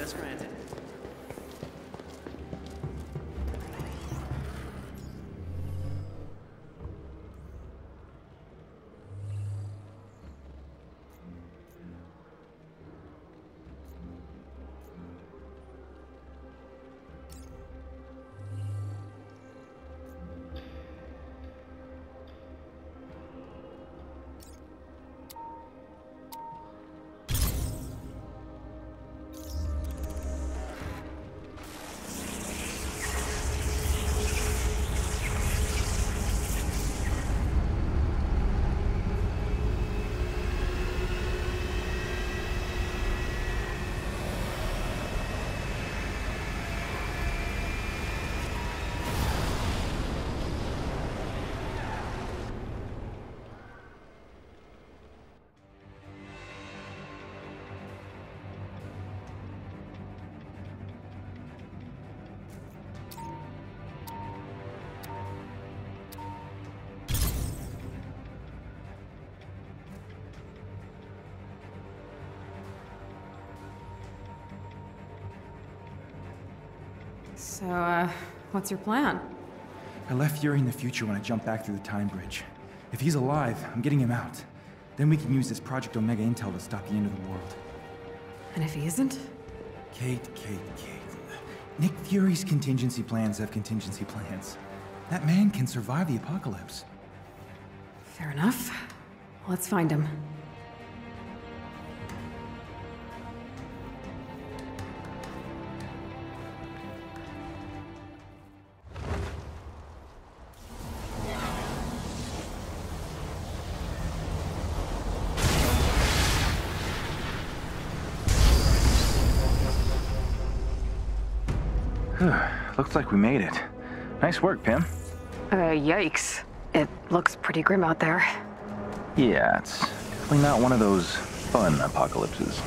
Access granted. So, uh, what's your plan? I left Fury in the future when I jumped back through the time bridge. If he's alive, I'm getting him out. Then we can use this Project Omega intel to stop the end of the world. And if he isn't? Kate, Kate, Kate. Nick Fury's contingency plans have contingency plans. That man can survive the apocalypse. Fair enough. Let's find him. Looks like we made it. Nice work, Pym. Uh, yikes. It looks pretty grim out there. Yeah, it's definitely not one of those fun apocalypses.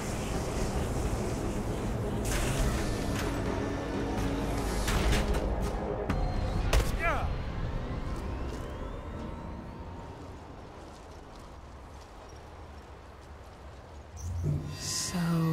So...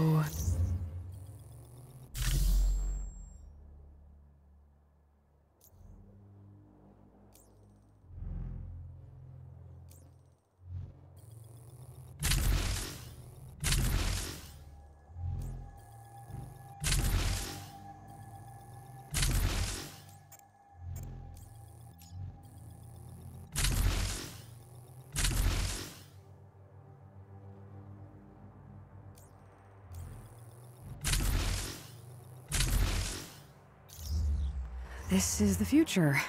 This is the future.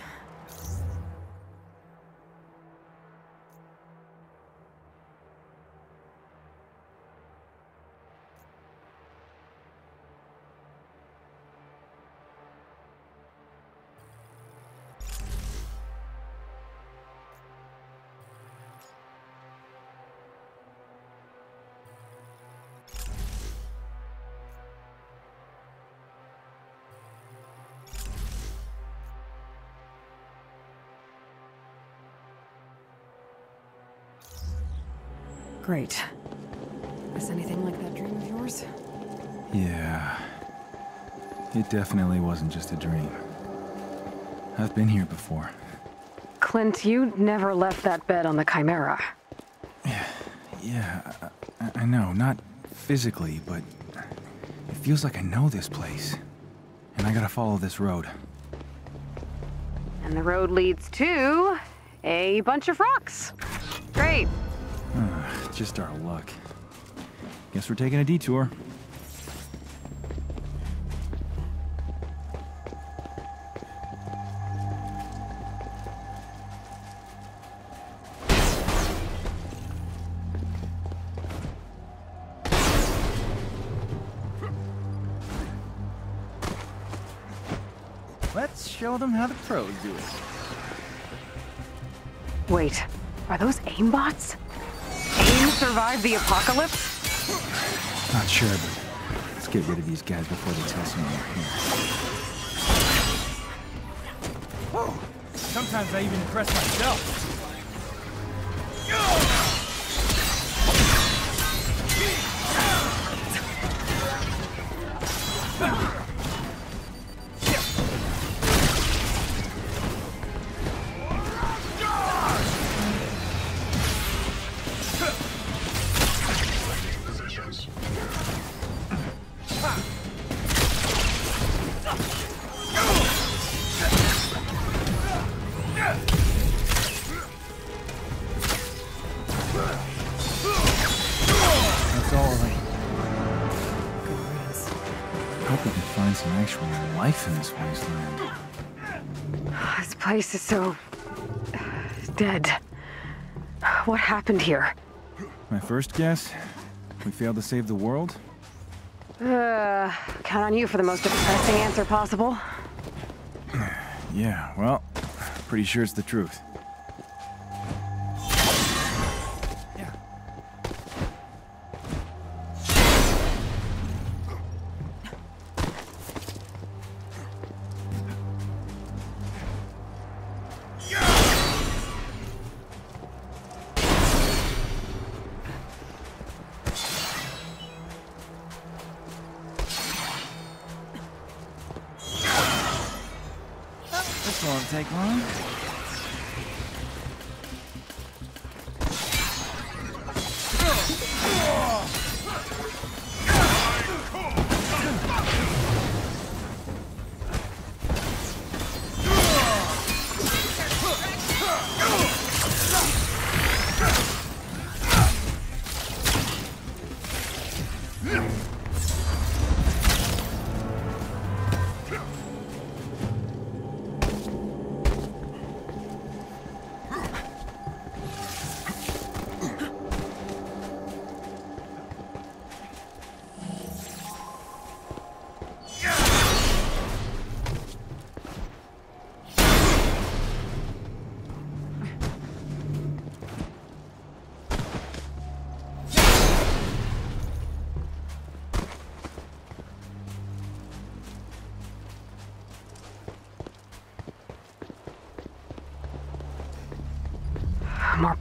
Great. Is anything like that dream of yours? Yeah. It definitely wasn't just a dream. I've been here before. Clint, you never left that bed on the Chimera. Yeah, I, I know. Not physically, but it feels like I know this place. And I gotta follow this road. And the road leads to a bunch of rocks. Great. Just our luck. Guess we're taking a detour. Let's show them how the pros do it. Wait, are those aimbots? AIM survived the apocalypse? Not sure, but let's get rid of these guys before they tell someone we're here. Sometimes I even impress myself. Place is so... dead. What happened here? My first guess? We failed to save the world? Uh, count on you for the most depressing answer possible. Yeah, well, pretty sure it's the truth. Take long.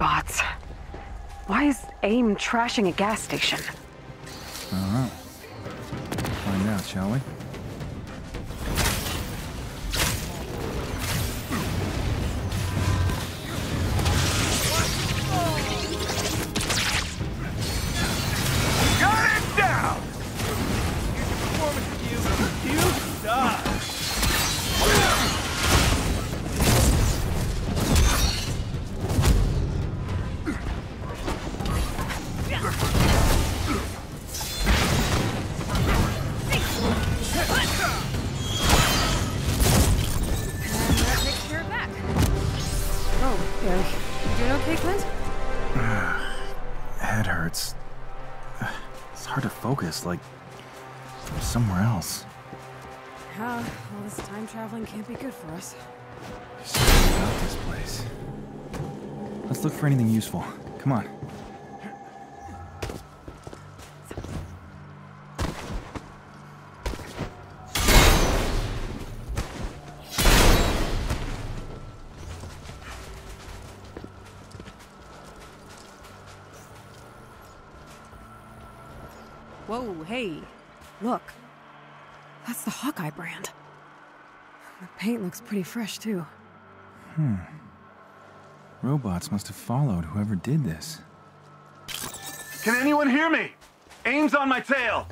Bots. Why is AIM trashing a gas station? Traveling can't be good for us. Something about this place. Let's look for anything useful. Come on. Whoa, hey, look. That's the Hawkeye brand. The paint looks pretty fresh, too. Hmm. Robots must have followed whoever did this. Can anyone hear me? Aim's on my tail.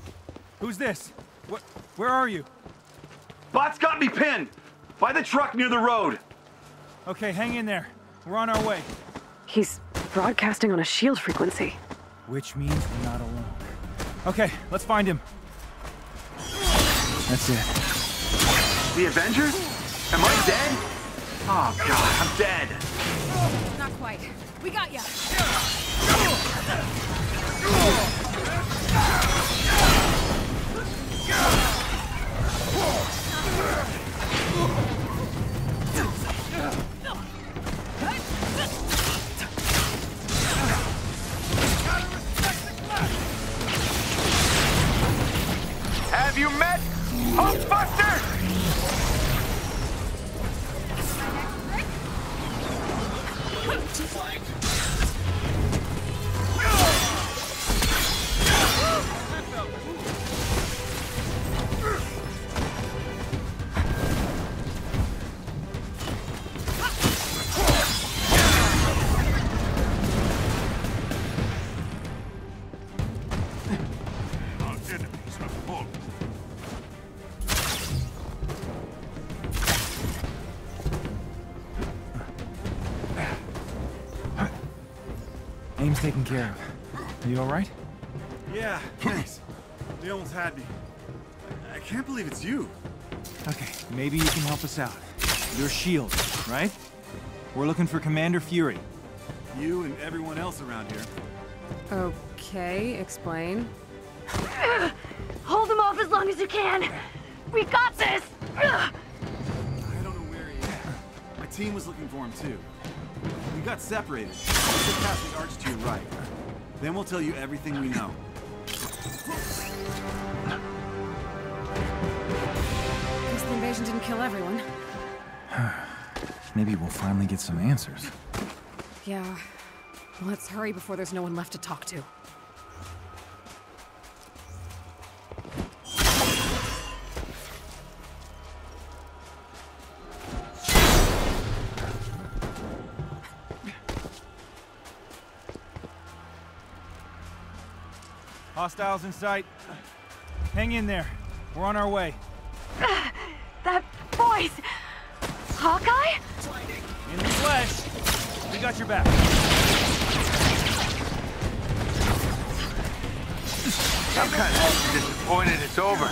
Who's this? What? Where are you? Bot's got me pinned by the truck near the road. Okay, hang in there. We're on our way. he's broadcasting on a shield frequency. Which means we're not alone. Okay, let's find him. That's it. The Avengers? Am I dead? Oh god, I'm dead. Not quite. We got ya. Aim's taken care of. Are you alright? Yeah, thanks. They almost had me. I can't believe it's you. Okay, maybe you can help us out. You're S.H.I.E.L.D., right? We're looking for Commander Fury. You and everyone else around here. Okay, explain. Hold him off as long as you can. We got this. I don't know where he is. My team was looking for him too. We got separated. Just past the arch to your right. Then we'll tell you everything we know. Guess the invasion didn't kill everyone. Maybe we'll finally get some answers. Yeah. Let's hurry before there's no one left to talk to. Hostiles in sight. Hang in there. We're on our way. That voice. Hawkeye? In the flesh. We got your back. I'm kind of disappointed it's over.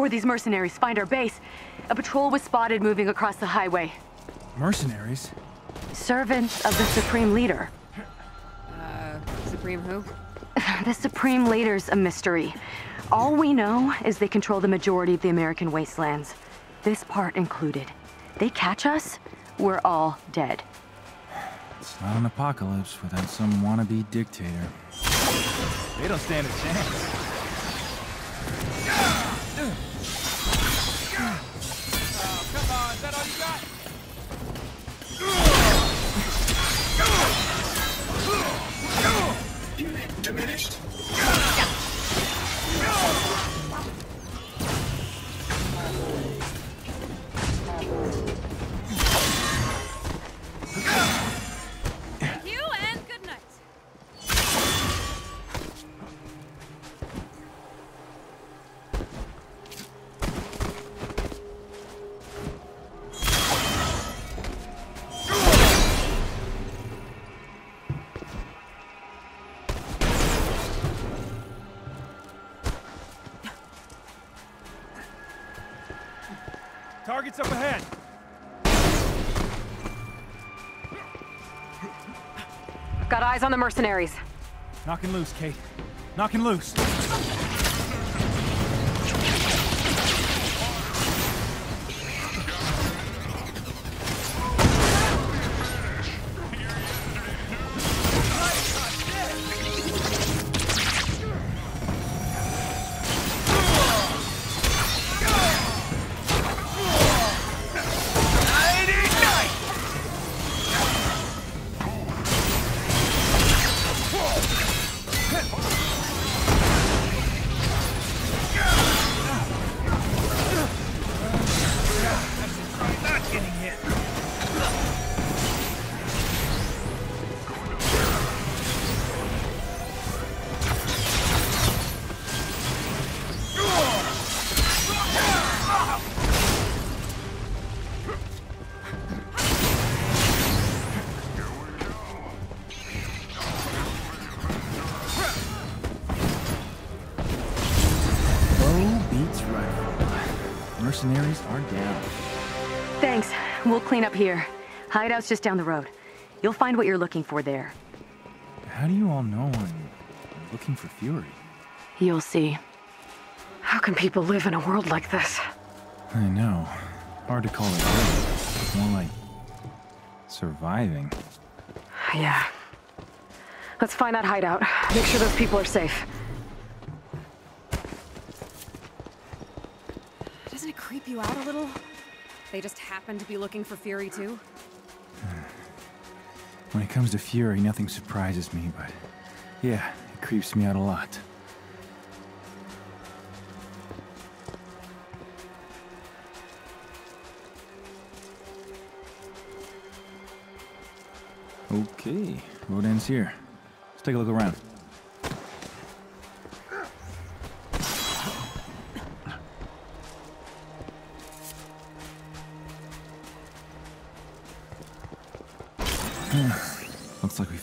Before these mercenaries find our base. A patrol was spotted moving across the highway. Mercenaries? Servants of the Supreme Leader. Uh, Supreme who? The Supreme Leader's a mystery. All we know is they control the majority of the American wastelands. This part included. They catch us, we're all dead. It's not an apocalypse without some wannabe dictator. They don't stand a chance. Is that all you got? And Target's up ahead. Got eyes on the mercenaries. Knocking loose, Kate. Knocking loose. Clean up here. Hideout's just down the road. You'll find what you're looking for there. How do you all know I'm looking for Fury? You'll see. How can people live in a world like this? I know. Hard to call it living. More like surviving. Yeah. Let's find that hideout. Make sure those people are safe. Doesn't it creep you out a little? They just happen to be looking for Fury too? When it comes to Fury, nothing surprises me, but yeah, it creeps me out a lot. Okay, road ends here. Let's take a look around.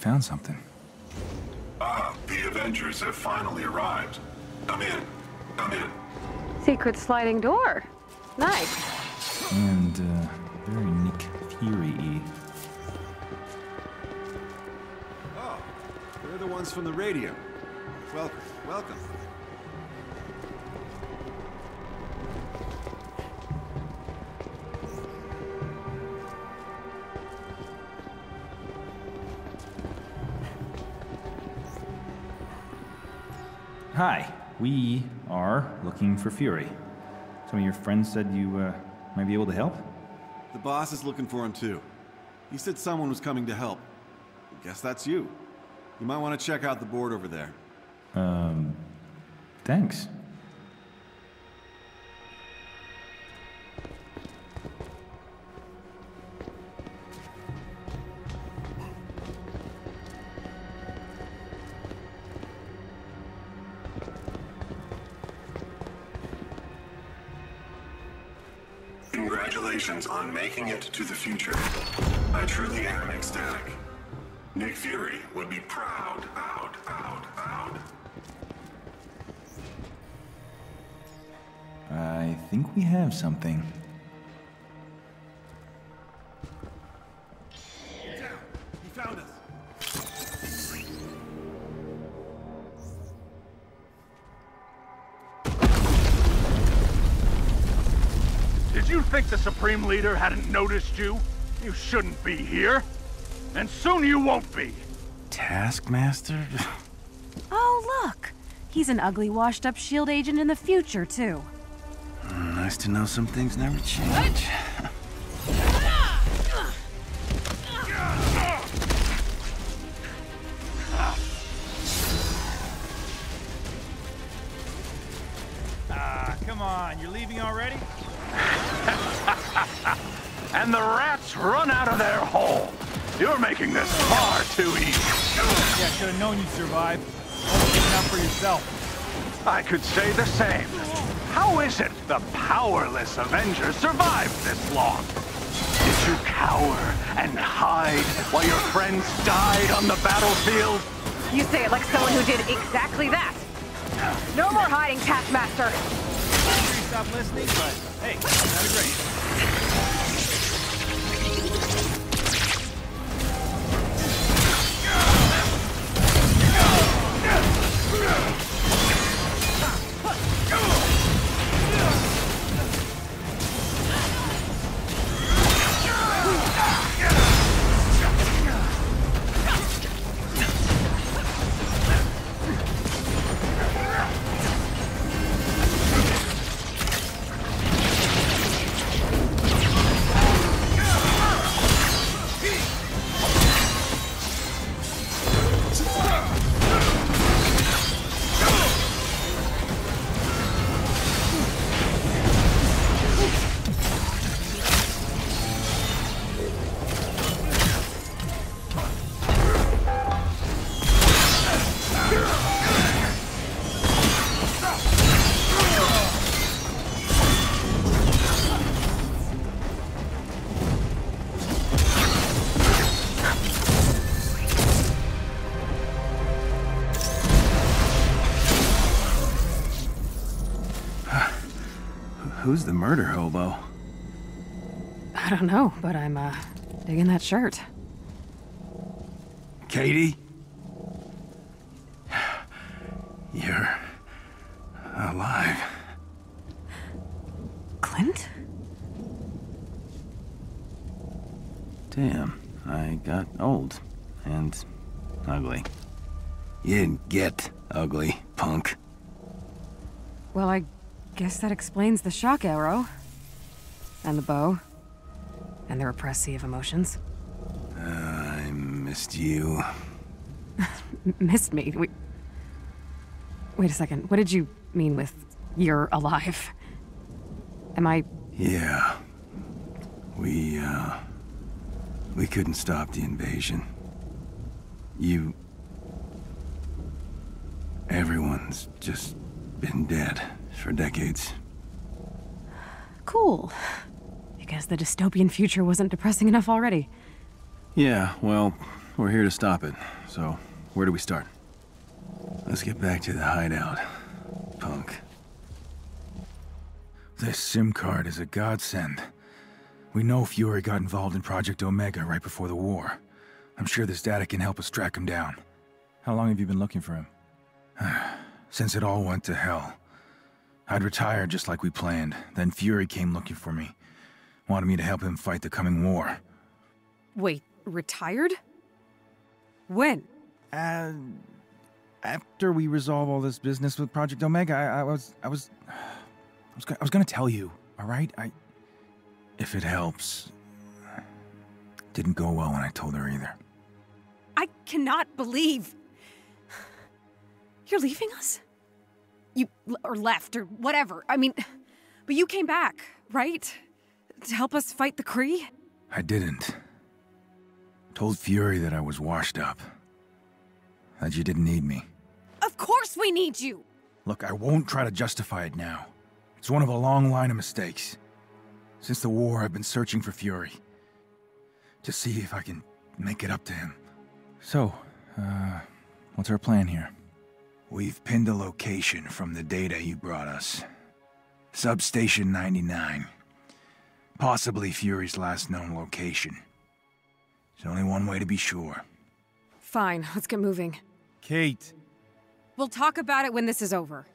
Found something. Ah, the Avengers have finally arrived. Come in. Come in. Secret sliding door. Nice. And, uh, very Nick Fury-y. Oh, they're the ones from the radio. Welcome, welcome. Hi, we are looking for Fury. Some of your friends said you, uh, might be able to help? The boss is looking for him too. He said someone was coming to help. I Guess that's you. You might want to check out the board over there. Um, thanks. Congratulations on making it to the future. I truly am ecstatic. Nick Fury would be proud, proud, proud, proud. I think we have something. Think the Supreme Leader hadn't noticed you? You shouldn't be here. And soon you won't be. Taskmaster? Oh, look! He's an ugly, washed up SHIELD agent in the future, too. nice to know some things never change. Ah, come on, you're leaving already? And the rats run out of their hole. You're making this far too easy. Yeah, should have known you'd survive. Only giving up for yourself. I could say the same. How is it the powerless Avengers survived this long? Did you cower and hide while your friends died on the battlefield? You say it like someone who did exactly that. No more hiding, Taskmaster. Stop listening, but hey, not a great. Who's the murder hobo? I don't know, but I'm, uh, digging that shirt. Katie? You're alive. Clint? Damn, I got old and ugly. You didn't get ugly, punk. Well, I guess that explains the shock arrow. And the bow. And the repressive emotions. I missed you. Missed me. We- Wait a second. What did you mean with you're alive? Am I. Yeah. We, uh. We couldn't stop the invasion. You. Everyone's just been dead for decades. Cool. Because the dystopian future wasn't depressing enough already. Yeah, well, we're here to stop it. So, where do we start? Let's get back to the hideout, punk. This SIM card is a godsend. We know Fury got involved in Project Omega right before the war. I'm sure this data can help us track him down. How long have you been looking for him? Since it all went to hell. I'd retire just like we planned. Then Fury came looking for me. Wanted me to help him fight the coming war. Wait, retired? When? Uh, after we resolve all this business with Project Omega, I, I was, I was, I was, I was gonna tell you. All right, I, if it helps, didn't go well when I told her either. I cannot believe. You're leaving us? You. or left, or whatever. I mean, but you came back, right? To help us fight the Kree? I didn't. Told Fury that I was washed up. That you didn't need me. Of course we need you! Look, I won't try to justify it now. It's one of a long line of mistakes. Since the war, I've been searching for Fury. To see if I can make it up to him. So, uh, what's our plan here? We've pinned a location from the data you brought us. Substation 99. Possibly Fury's last known location. There's only one way to be sure. Fine, let's get moving. Kate. We'll talk about it when this is over.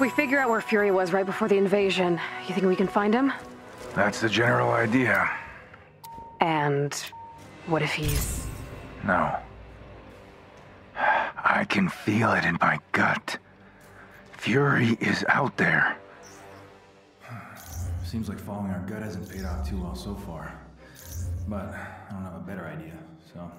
If we figure out where Fury was right before the invasion, you think we can find him? That's the general idea. And what if he's. No. I can feel it in my gut. Fury is out there. Seems like following our gut hasn't paid off too well so far. But I don't have a better idea, so